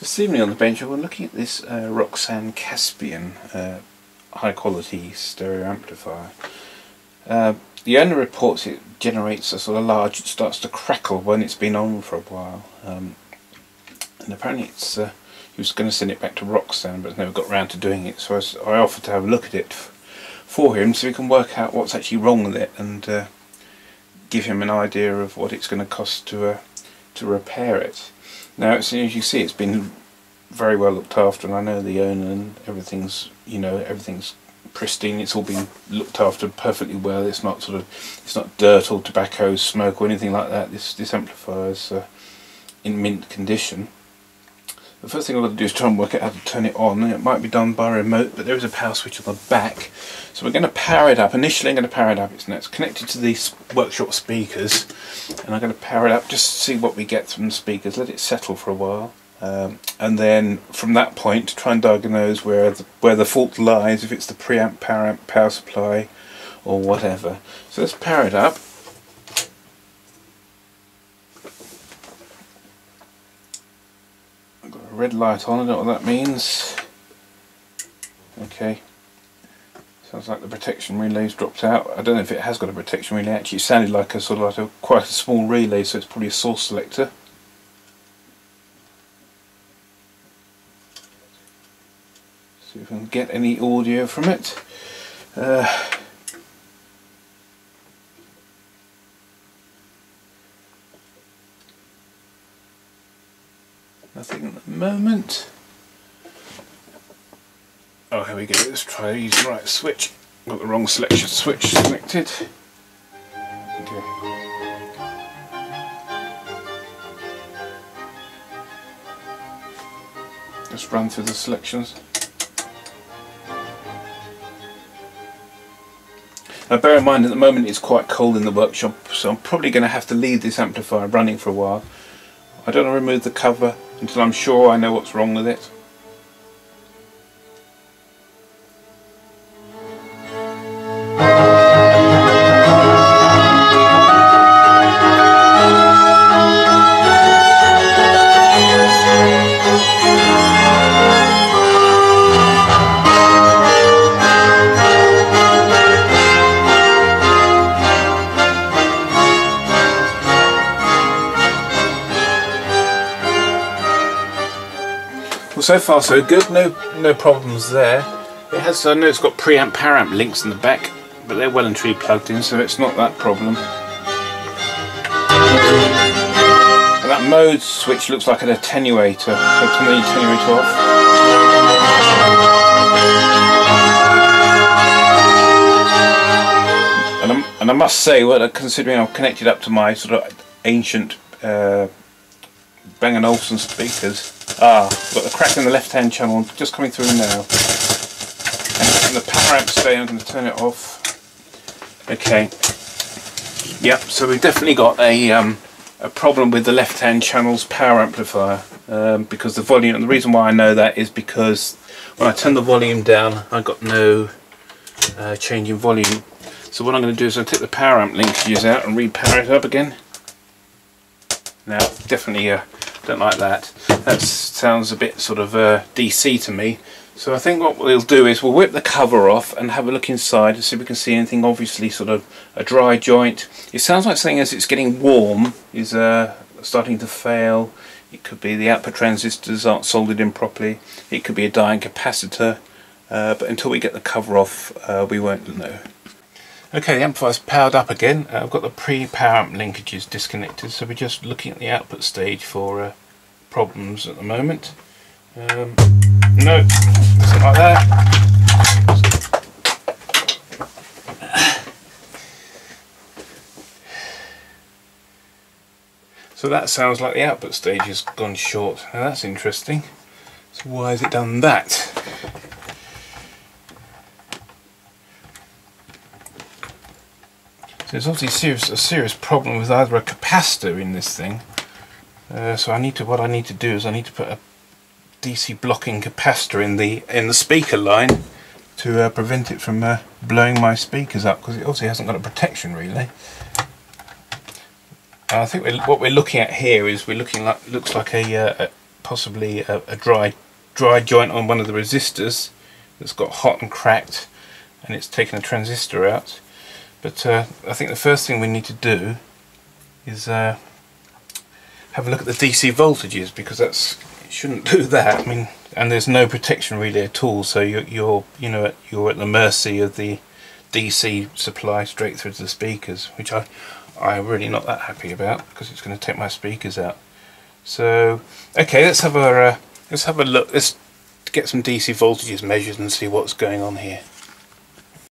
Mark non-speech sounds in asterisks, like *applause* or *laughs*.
This evening on the bench we're looking at this uh, Roksan Caspian uh, high quality stereo amplifier. Uh, the owner reports it generates a sort of large, it starts to crackle when it's been on for a while. Um, and apparently it's, uh, he was going to send it back to Roksan but never got round to doing it so I, I offered to have a look at it for him so we can work out what's actually wrong with it and uh, give him an idea of what it's going to cost to, uh, to repair it. Now, as you see, it's been very well looked after, and I know the owner and everything's, you know, everything's pristine. It's all been looked after perfectly well. It's not sort of, it's not dirt or tobacco smoke or anything like that. This this amplifier is uh, in mint condition. The first thing I've got to do is try and work out how to turn it on. It might be done by remote, but there is a power switch on the back. So we're going to power it up. Initially I'm going to power it up. It's, it's connected to these workshop speakers. And I'm going to power it up just to see what we get from the speakers. Let it settle for a while. Um, and then from that point try and diagnose where the, where the fault lies, if it's the preamp, power amp, power supply or whatever. So let's power it up. Red light on, I don't know what that means. Okay. Sounds like the protection relay's dropped out. I don't know if it has got a protection relay. Actually, it sounded like a sort of like a quite a small relay, so it's probably a source selector. See if we can get any audio from it. Uh, Nothing at the moment. Oh, here we go. Let's try the right switch. Got the wrong selection switch selected. Okay. Just run through the selections. Now bear in mind at the moment it's quite cold in the workshop so I'm probably going to have to leave this amplifier running for a while. I don't want to remove the cover until I'm sure I know what's wrong with it. So far so good. No, no problems there. It has. I know it's got preamp, paramp links in the back, but they're well and truly plugged in, so it's not that problem. And that mode switch looks like an attenuator. So turn the attenuator off. And, and I must say, well, considering I'm connected up to my sort of ancient uh, Bang & Olufsen speakers, Ah, got the crack in the left hand channel just coming through now. And the power amp stay, I'm going to turn it off. Okay. Yep, so we've definitely got a, um, a problem with the left hand channel's power amplifier um, because the volume, and the reason why I know that is because when I turn the volume down I got no uh, change in volume. So what I'm going to do is I'll take the power amp linkages out and repower it up again. Now definitely uh, don't like that. That sounds a bit sort of uh, DC to me. So I think what we'll do is we'll whip the cover off and have a look inside and see if we can see anything obviously sort of a dry joint. It sounds like something as it's getting warm is uh, starting to fail. It could be the output transistors aren't soldered in properly. It could be a dying capacitor. Uh, but until we get the cover off uh, we won't know. Okay, the amplifier's powered up again. Uh, I've got the pre-power amp linkages disconnected, so we're just looking at the output stage for uh, problems at the moment. Um, no, something like that. So that sounds like the output stage has gone short. Now that's interesting. So why has it done that? So there's obviously serious, a serious problem with either a capacitor in this thing. Uh, so I need to, what I need to do is I need to put a DC blocking capacitor in the in the speaker line to uh, prevent it from uh, blowing my speakers up because it also hasn't got a protection relay. I think we're, what we're looking at here is we're looking like looks like a, uh, possibly a, a dry dry joint on one of the resistors that's got hot and cracked and it's taken a transistor out but uh, I think the first thing we need to do is uh, have a look at the DC voltages because that's shouldn't *laughs* do that. I mean and there's no protection really at all so you're, you're you know you're at the mercy of the DC supply straight through to the speakers which I I'm really not that happy about because it's going to take my speakers out. So okay let's have a uh, let's have a look. Let's get some DC voltages measured and see what's going on here